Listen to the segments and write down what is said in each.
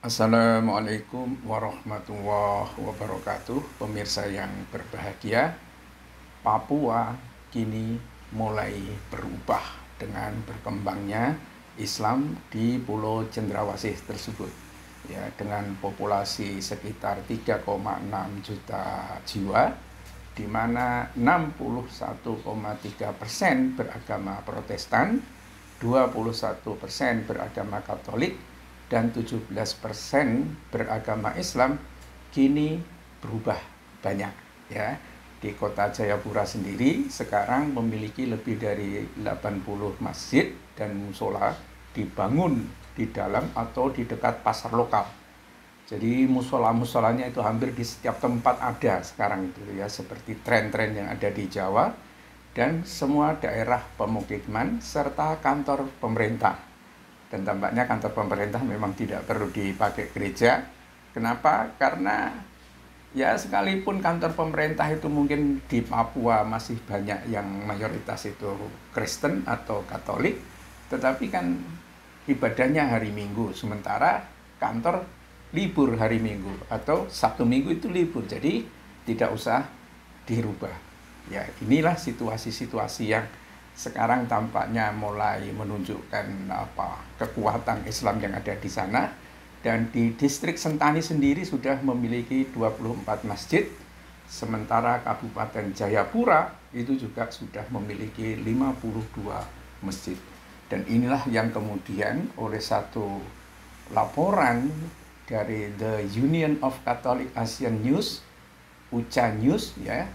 Assalamualaikum warahmatullahi wabarakatuh. Pemirsa yang berbahagia Papua kini mulai berubah dengan berkembangnya Islam di Pulau Cendrawasih tersebut. Ya dengan populasi sekitar 3,6 juta jiwa di mana 61,3 persen beragama Protestan, 21 persen beragama Katolik, dan 17% beragama Islam kini berubah banyak ya. Di kota Jayapura sendiri sekarang memiliki lebih dari 80 masjid dan musola dibangun di dalam atau di dekat pasar lokal. Jadi musola-musolanya itu hampir di setiap tempat ada sekarang itu ya seperti tren-tren yang ada di Jawa dan semua daerah pemukiman serta kantor pemerintah dan tampaknya kantor pemerintah memang tidak perlu dipakai gereja. Kenapa? Karena ya sekalipun kantor pemerintah itu mungkin di Papua masih banyak yang mayoritas itu Kristen atau Katolik, tetapi kan ibadahnya hari Minggu, sementara kantor libur hari Minggu atau Sabtu Minggu itu libur, jadi tidak usah dirubah. Ya inilah situasi-situasi yang sekarang tampaknya mulai menunjukkan apa kekuatan Islam yang ada di sana. Dan di distrik Sentani sendiri sudah memiliki 24 masjid. Sementara Kabupaten Jayapura itu juga sudah memiliki 52 masjid. Dan inilah yang kemudian oleh satu laporan dari The Union of Catholic Asian News UCA News ya,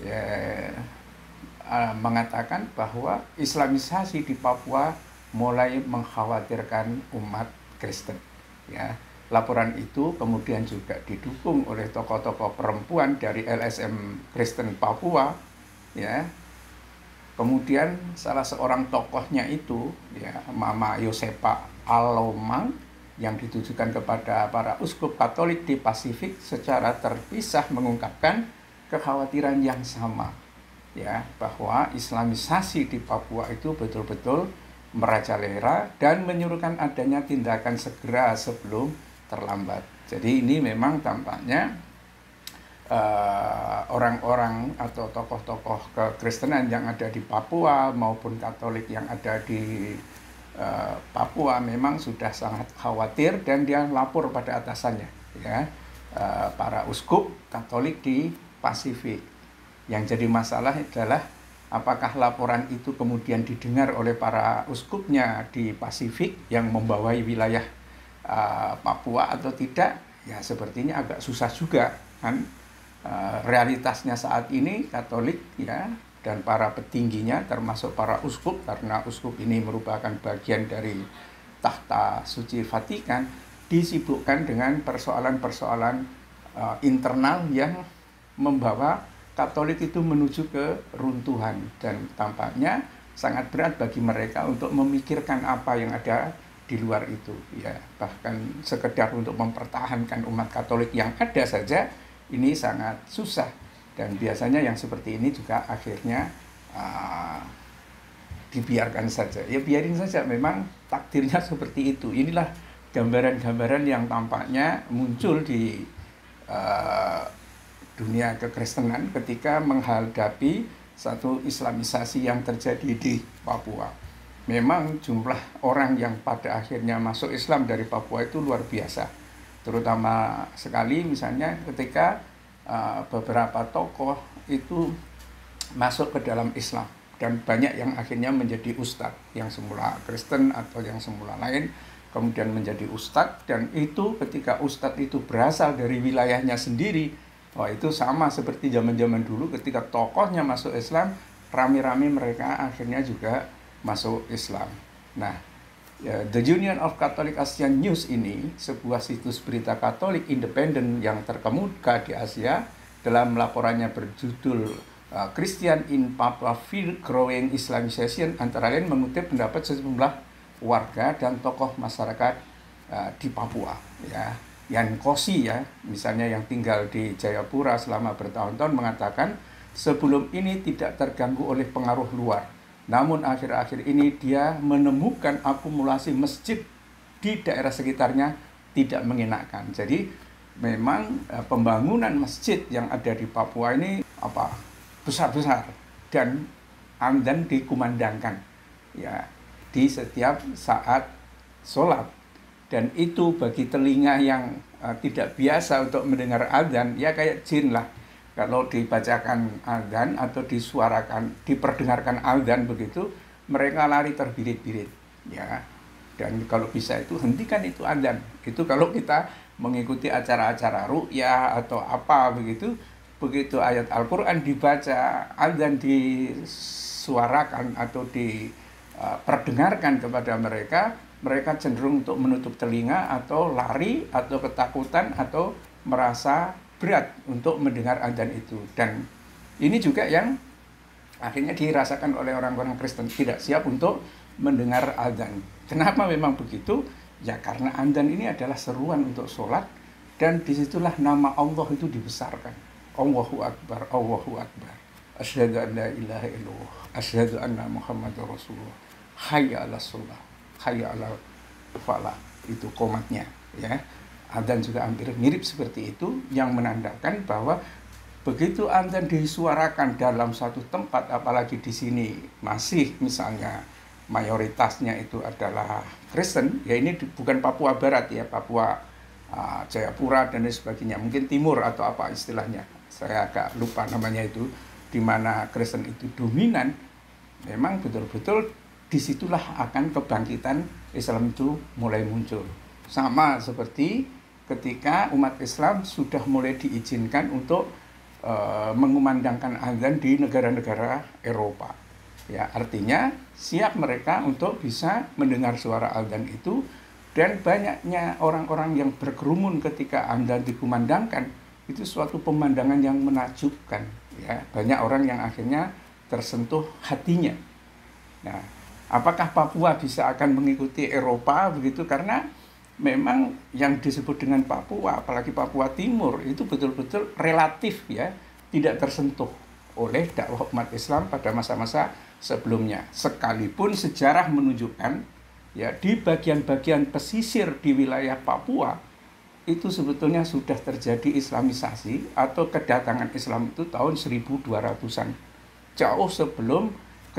ya uh, mengatakan bahwa Islamisasi di Papua mulai mengkhawatirkan umat Kristen. Ya, laporan itu kemudian juga didukung oleh tokoh-tokoh perempuan dari LSM Kristen Papua. Ya, kemudian salah seorang tokohnya itu, ya, Mama Yosepa Alomang yang ditujukan kepada para uskup Katolik di Pasifik secara terpisah mengungkapkan kekhawatiran yang sama ya bahwa Islamisasi di Papua itu betul-betul merajalela dan menyuruhkan adanya tindakan segera sebelum terlambat. Jadi ini memang tampaknya eh, orang-orang uh, atau tokoh-tokoh kekristenan yang ada di Papua maupun Katolik yang ada di uh, Papua memang sudah sangat khawatir dan dia lapor pada atasannya, ya uh, para uskup Katolik di Pasifik yang jadi masalah adalah apakah laporan itu kemudian didengar oleh para uskupnya di Pasifik yang membawai wilayah uh, Papua atau tidak? Ya sepertinya agak susah juga kan. Uh, realitasnya saat ini Katolik ya dan para petingginya termasuk para uskup karena uskup ini merupakan bagian dari tahta suci Vatikan disibukkan dengan persoalan-persoalan uh, internal yang membawa Katolik itu menuju ke runtuhan dan tampaknya sangat berat bagi mereka untuk memikirkan apa yang ada di luar itu ya. Bahkan sekedar untuk mempertahankan umat Katolik yang ada saja ini sangat susah. Dan biasanya yang seperti ini juga akhirnya uh, dibiarkan saja. Ya biarin saja memang takdirnya seperti itu. Inilah gambaran-gambaran yang tampaknya muncul di uh, dunia kekristenan ketika menghadapi satu islamisasi yang terjadi di Papua. Memang jumlah orang yang pada akhirnya masuk Islam dari Papua itu luar biasa. Terutama sekali misalnya ketika uh, beberapa tokoh itu masuk ke dalam Islam dan banyak yang akhirnya menjadi ustadz yang semula Kristen atau yang semula lain kemudian menjadi ustadz dan itu ketika ustadz itu berasal dari wilayahnya sendiri Wah itu sama seperti zaman-zaman dulu ketika tokohnya masuk Islam, rame-rame mereka akhirnya juga masuk Islam. Nah, ya, The Union of Catholic Asian News ini sebuah situs berita Katolik independen yang terkemuka di Asia dalam laporannya berjudul uh, Christian in Papua Fear Growing Islamization antara lain mengutip pendapat sejumlah warga dan tokoh masyarakat uh, di Papua ya Yan Kosi ya, misalnya yang tinggal di Jayapura selama bertahun-tahun mengatakan sebelum ini tidak terganggu oleh pengaruh luar. Namun akhir-akhir ini dia menemukan akumulasi masjid di daerah sekitarnya tidak mengenakan. Jadi memang uh, pembangunan masjid yang ada di Papua ini apa besar-besar dan andan dikumandangkan ya di setiap saat sholat dan itu bagi telinga yang uh, tidak biasa untuk mendengar adzan ya kayak jin lah. Kalau dibacakan adzan atau disuarakan diperdengarkan adzan begitu mereka lari terbirit-birit ya. Dan kalau bisa itu hentikan itu adzan. Itu kalau kita mengikuti acara-acara ru'yah atau apa begitu begitu ayat Al-Qur'an dibaca adzan disuarakan atau diperdengarkan kepada mereka mereka cenderung untuk menutup telinga atau lari atau ketakutan atau merasa berat untuk mendengar adzan itu dan ini juga yang akhirnya dirasakan oleh orang-orang Kristen tidak siap untuk mendengar adzan Kenapa memang begitu? Ya karena andan ini adalah seruan untuk sholat dan di situlah nama Allah itu dibesarkan. Allahu Akbar, Allahu Akbar. Asyhadu an la ilaha illallah. Asyhadu anna Muhammad Rasulullah. Hayya ala sholat. Hayya ala falah. Itu komatnya. ya. Adzan juga hampir mirip seperti itu yang menandakan bahwa begitu adzan disuarakan dalam satu tempat apalagi di sini masih misalnya mayoritasnya itu adalah Kristen, ya ini bukan Papua Barat ya, Papua uh, Jayapura dan lain sebagainya, mungkin Timur atau apa istilahnya, saya agak lupa namanya itu, di mana Kristen itu dominan, memang betul-betul di situlah akan kebangkitan Islam itu mulai muncul. Sama seperti ketika umat Islam sudah mulai diizinkan untuk uh, mengumandangkan azan di negara-negara Eropa. Ya, artinya siap mereka untuk bisa mendengar suara adzan itu dan banyaknya orang-orang yang berkerumun ketika adzan dikumandangkan itu suatu pemandangan yang menakjubkan ya. Banyak orang yang akhirnya tersentuh hatinya. Nah apakah Papua bisa akan mengikuti Eropa begitu karena memang yang disebut dengan Papua apalagi Papua Timur itu betul-betul relatif ya tidak tersentuh oleh dakwah umat Islam pada masa-masa sebelumnya. Sekalipun sejarah menunjukkan ya di bagian-bagian pesisir di wilayah Papua itu sebetulnya sudah terjadi islamisasi atau kedatangan Islam itu tahun 1200-an. Jauh sebelum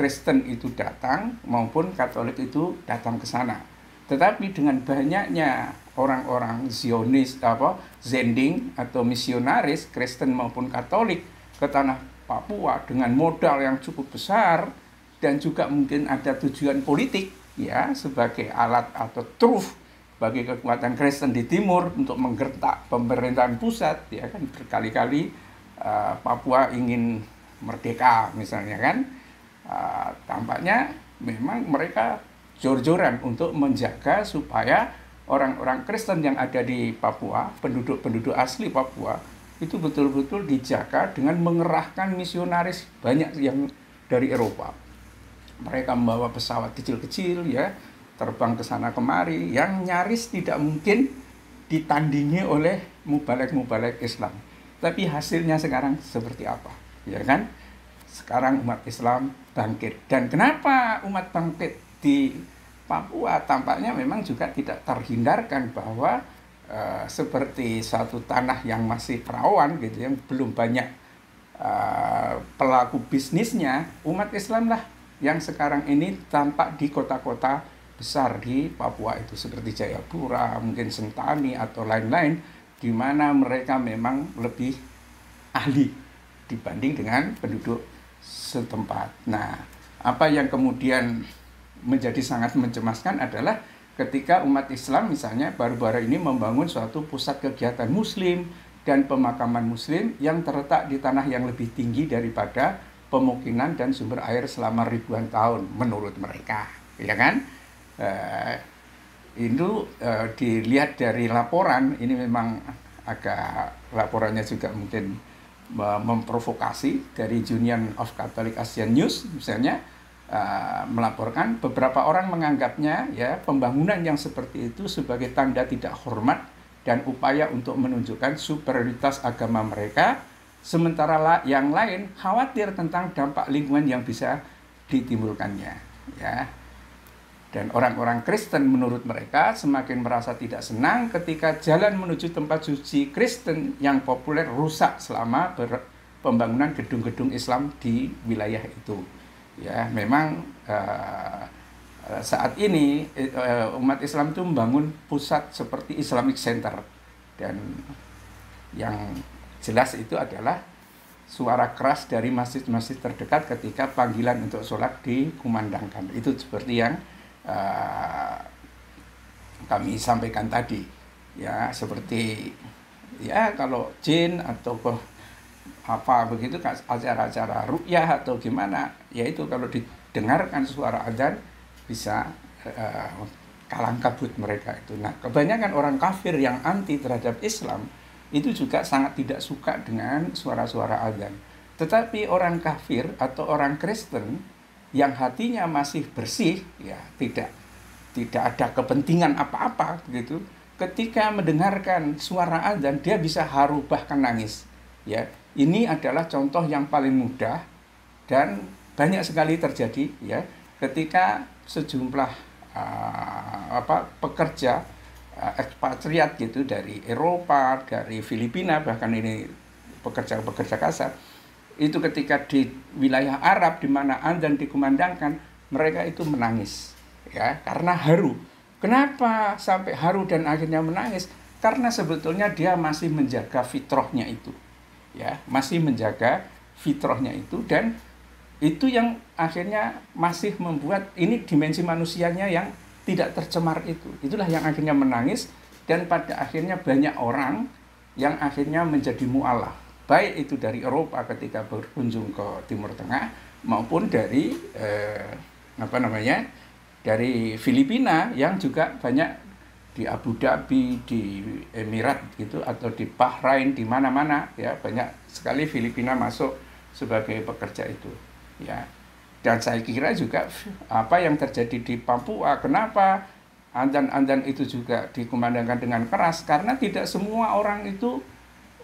Kristen itu datang maupun Katolik itu datang ke sana. Tetapi dengan banyaknya orang-orang Zionis apa Zending atau misionaris Kristen maupun Katolik ke tanah Papua dengan modal yang cukup besar dan juga mungkin ada tujuan politik ya sebagai alat atau truf bagi kekuatan Kristen di timur untuk menggertak pemerintahan pusat ya kan berkali-kali uh, Papua ingin merdeka misalnya kan uh, tampaknya memang mereka jor-joran untuk menjaga supaya orang-orang Kristen yang ada di Papua penduduk-penduduk asli Papua itu betul-betul dijaga dengan mengerahkan misionaris banyak yang dari Eropa mereka membawa pesawat kecil-kecil ya terbang ke sana kemari yang nyaris tidak mungkin ditandingi oleh mubalek-mubalek Islam. Tapi hasilnya sekarang seperti apa? Ya kan? Sekarang umat Islam bangkit. Dan kenapa umat bangkit di Papua tampaknya memang juga tidak terhindarkan bahwa uh, seperti satu tanah yang masih perawan gitu yang belum banyak uh, pelaku bisnisnya, umat Islam lah yang sekarang ini tampak di kota-kota besar di Papua itu seperti Jayapura, mungkin Sentani atau lain-lain di mana mereka memang lebih ahli dibanding dengan penduduk setempat. Nah, apa yang kemudian menjadi sangat mencemaskan adalah ketika umat Islam misalnya baru-baru ini membangun suatu pusat kegiatan muslim dan pemakaman muslim yang terletak di tanah yang lebih tinggi daripada pemukiman dan sumber air selama ribuan tahun menurut mereka, ya kan? Uh, itu uh, dilihat dari laporan ini memang agak laporannya juga mungkin memprovokasi dari Union of Catholic Asian News misalnya uh, melaporkan beberapa orang menganggapnya ya pembangunan yang seperti itu sebagai tanda tidak hormat dan upaya untuk menunjukkan superioritas agama mereka. Sementara yang lain khawatir tentang dampak lingkungan yang bisa ditimbulkannya ya Dan orang-orang Kristen menurut mereka semakin merasa tidak senang ketika jalan menuju tempat suci Kristen yang populer rusak selama pembangunan gedung-gedung Islam di wilayah itu. Ya, memang uh, saat ini uh, umat Islam itu membangun pusat seperti Islamic Center dan yang jelas itu adalah suara keras dari masjid-masjid terdekat ketika panggilan untuk sholat dikumandangkan. Itu seperti yang uh, kami sampaikan tadi ya seperti ya kalau jin atau apa begitu acara-acara rukyah atau gimana ya itu kalau didengarkan suara adzan bisa uh, kalang kabut mereka itu. Nah, kebanyakan orang kafir yang anti terhadap Islam itu juga sangat tidak suka dengan suara-suara adzan. Tetapi orang kafir atau orang Kristen yang hatinya masih bersih ya tidak tidak ada kepentingan apa-apa gitu. Ketika mendengarkan suara azan dia bisa haru bahkan nangis ya. Ini adalah contoh yang paling mudah dan banyak sekali terjadi ya. Ketika sejumlah uh, apa pekerja uh, ekspatriat gitu dari Eropa dari Filipina bahkan ini pekerja-pekerja kasar itu ketika di wilayah Arab di mana adzan dikumandangkan mereka itu menangis ya karena haru. Kenapa sampai haru dan akhirnya menangis? Karena sebetulnya dia masih menjaga fitrahnya itu. Ya, masih menjaga fitrahnya itu dan itu yang akhirnya masih membuat ini dimensi manusianya yang tidak tercemar itu. Itulah yang akhirnya menangis dan pada akhirnya banyak orang yang akhirnya menjadi mu'alaf baik itu dari Eropa ketika berkunjung ke Timur Tengah maupun dari eh, apa namanya dari Filipina yang juga banyak di Abu Dhabi, di Emirat gitu atau di Bahrain di mana-mana ya banyak sekali Filipina masuk sebagai pekerja itu ya. Dan saya kira juga apa yang terjadi di Papua kenapa andan-andan itu juga dikumandangkan dengan keras? Karena tidak semua orang itu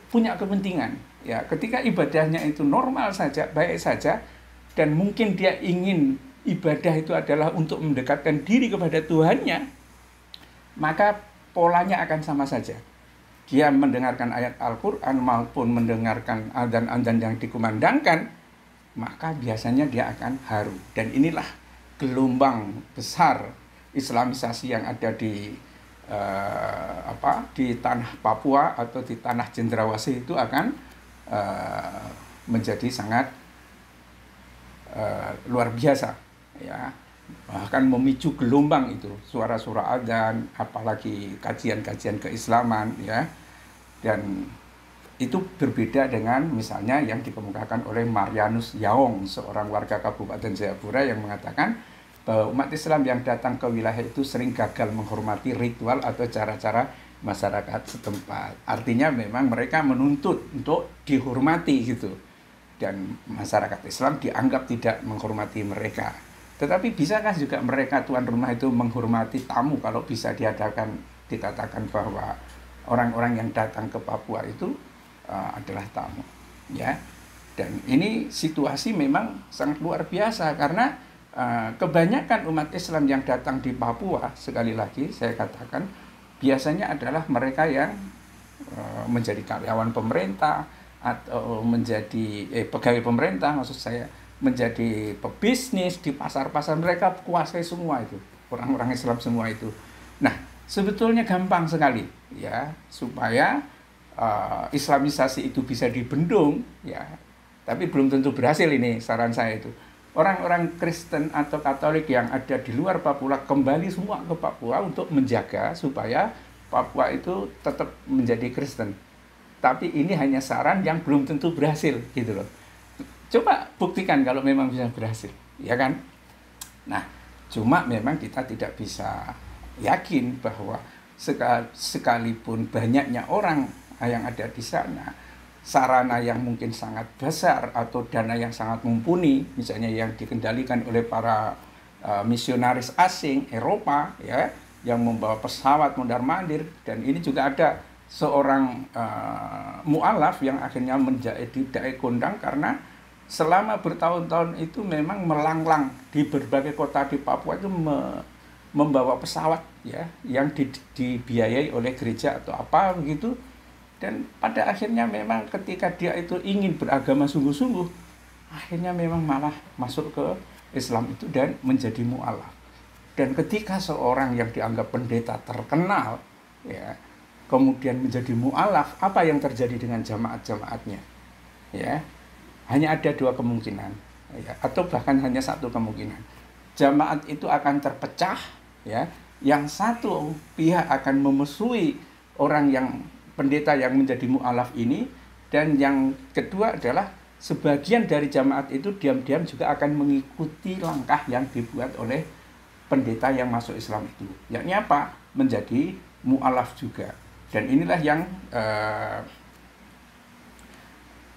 punya kepentingan ya ketika ibadahnya itu normal saja baik saja dan mungkin dia ingin ibadah itu adalah untuk mendekatkan diri kepada Tuhannya maka polanya akan sama saja. Dia mendengarkan ayat Al-Quran maupun mendengarkan adzan-adzan yang dikumandangkan maka biasanya dia akan haru. Dan inilah gelombang besar islamisasi yang ada di uh, apa di tanah Papua atau di tanah Cendrawasih itu akan uh, menjadi sangat uh, luar biasa ya. Bahkan memicu gelombang itu suara-suara adzan apalagi kajian-kajian keislaman ya. Dan itu berbeda dengan misalnya yang dikemukakan oleh Marianus Yaong seorang warga Kabupaten Jayapura yang mengatakan bahwa umat Islam yang datang ke wilayah itu sering gagal menghormati ritual atau cara-cara masyarakat setempat. Artinya memang mereka menuntut untuk dihormati gitu. Dan masyarakat Islam dianggap tidak menghormati mereka. Tetapi bisakah juga mereka tuan rumah itu menghormati tamu kalau bisa diadakan dikatakan bahwa orang-orang yang datang ke Papua itu uh, adalah tamu, ya. Dan ini situasi memang sangat luar biasa karena uh, kebanyakan umat Islam yang datang di Papua sekali lagi saya katakan biasanya adalah mereka yang uh, menjadi karyawan pemerintah atau menjadi eh, pegawai pemerintah maksud saya menjadi pebisnis di pasar-pasar mereka kuasai semua itu orang-orang Islam semua itu. Nah sebetulnya gampang sekali ya supaya uh, Islamisasi itu bisa dibendung ya tapi belum tentu berhasil ini saran saya itu orang-orang Kristen atau Katolik yang ada di luar Papua kembali semua ke Papua untuk menjaga supaya Papua itu tetap menjadi Kristen. Tapi ini hanya saran yang belum tentu berhasil gitu loh. Coba buktikan kalau memang bisa berhasil, ya kan? Nah, cuma memang kita tidak bisa yakin bahwa sekalipun banyaknya orang yang ada di sana, sarana yang mungkin sangat besar atau dana yang sangat mumpuni misalnya yang dikendalikan oleh para uh, misionaris asing Eropa ya yang membawa pesawat mondar mandir dan ini juga ada seorang uh, mualaf yang akhirnya menjadi dai kondang karena selama bertahun-tahun itu memang melanglang di berbagai kota di Papua itu me, membawa pesawat ya yang di, dibiayai oleh gereja atau apa begitu dan pada akhirnya memang ketika dia itu ingin beragama sungguh-sungguh akhirnya memang malah masuk ke Islam itu dan menjadi mualaf. Dan ketika seorang yang dianggap pendeta terkenal ya kemudian menjadi mualaf apa yang terjadi dengan jamaat-jamaatnya? Ya hanya ada dua kemungkinan ya atau bahkan hanya satu kemungkinan. Jamaat itu akan terpecah ya yang satu pihak akan memusuhi orang yang pendeta yang menjadi mualaf ini dan yang kedua adalah sebagian dari jamaat itu diam-diam juga akan mengikuti langkah yang dibuat oleh pendeta yang masuk Islam itu. Yakni apa? Menjadi mualaf juga. Dan inilah yang uh,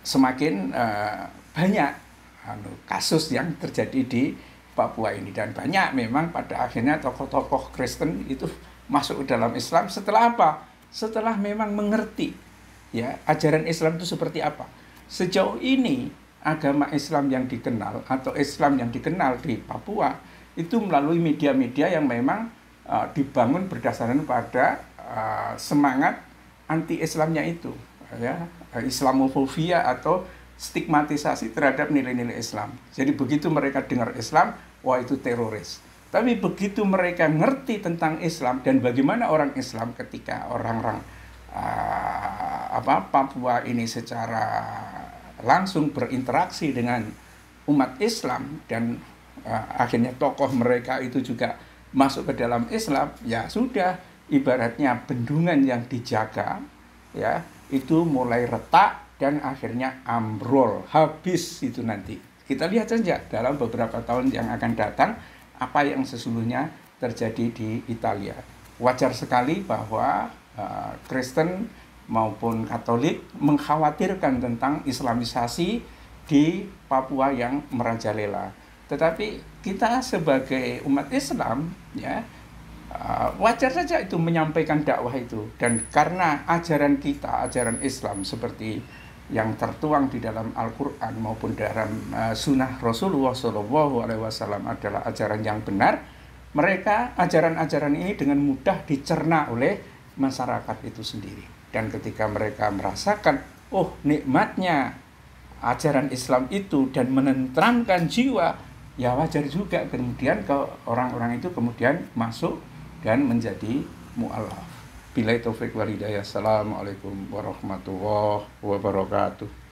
semakin uh, banyak anu, kasus yang terjadi di Papua ini dan banyak memang pada akhirnya tokoh-tokoh Kristen itu masuk ke dalam Islam setelah apa? Setelah memang mengerti ya ajaran Islam itu seperti apa. Sejauh ini agama Islam yang dikenal atau Islam yang dikenal di Papua itu melalui media-media yang memang uh, dibangun berdasarkan pada uh, semangat anti-Islamnya itu ya Islamofobia atau stigmatisasi terhadap nilai-nilai Islam. Jadi begitu mereka dengar Islam, wah itu teroris. Tapi begitu mereka ngerti tentang Islam dan bagaimana orang Islam ketika orang-orang uh, apa Papua ini secara langsung berinteraksi dengan umat Islam dan uh, akhirnya tokoh mereka itu juga masuk ke dalam Islam, ya sudah ibaratnya bendungan yang dijaga ya itu mulai retak dan akhirnya ambrol habis itu nanti. Kita lihat saja dalam beberapa tahun yang akan datang apa yang sesungguhnya terjadi di Italia. Wajar sekali bahwa uh, Kristen maupun Katolik mengkhawatirkan tentang Islamisasi di Papua yang merajalela. Tetapi kita sebagai umat Islam ya uh, wajar saja itu menyampaikan dakwah itu dan karena ajaran kita ajaran Islam seperti yang tertuang di dalam Al-Quran maupun dalam uh, sunnah Rasulullah Wasallam adalah ajaran yang benar, mereka ajaran-ajaran ini dengan mudah dicerna oleh masyarakat itu sendiri. Dan ketika mereka merasakan, oh nikmatnya ajaran Islam itu dan menenteramkan jiwa, ya wajar juga kemudian ke orang-orang itu kemudian masuk dan menjadi mu'alaf. Bila taufik walidayah. Assalamualaikum warahmatullahi wabarakatuh.